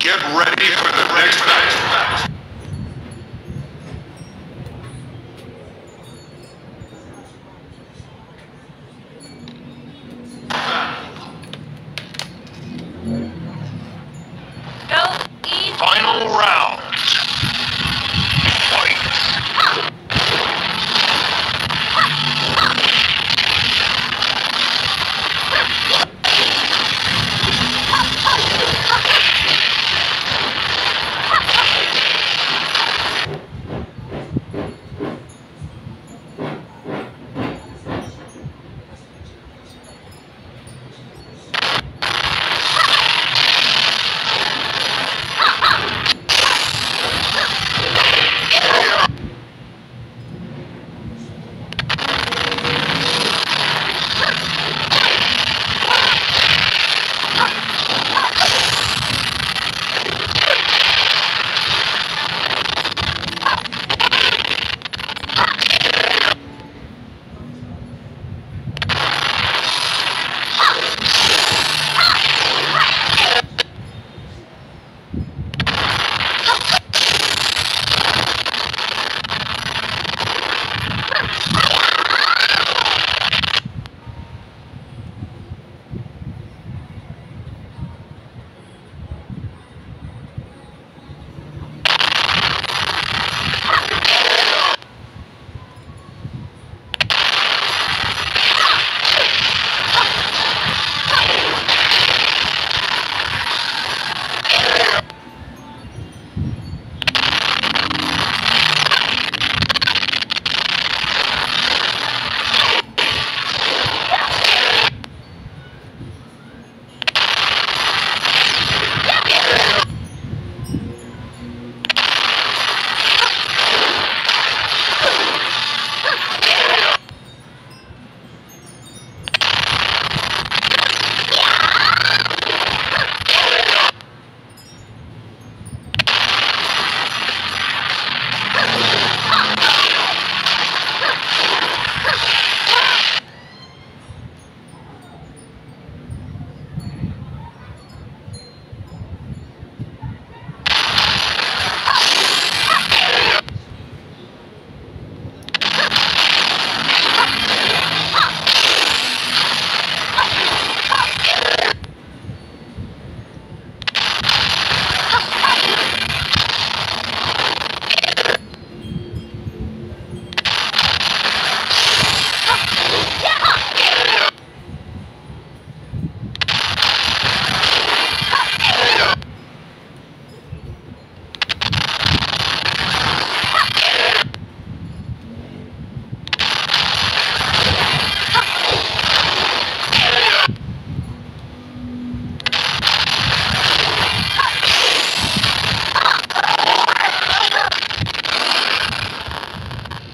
Get ready for the next match.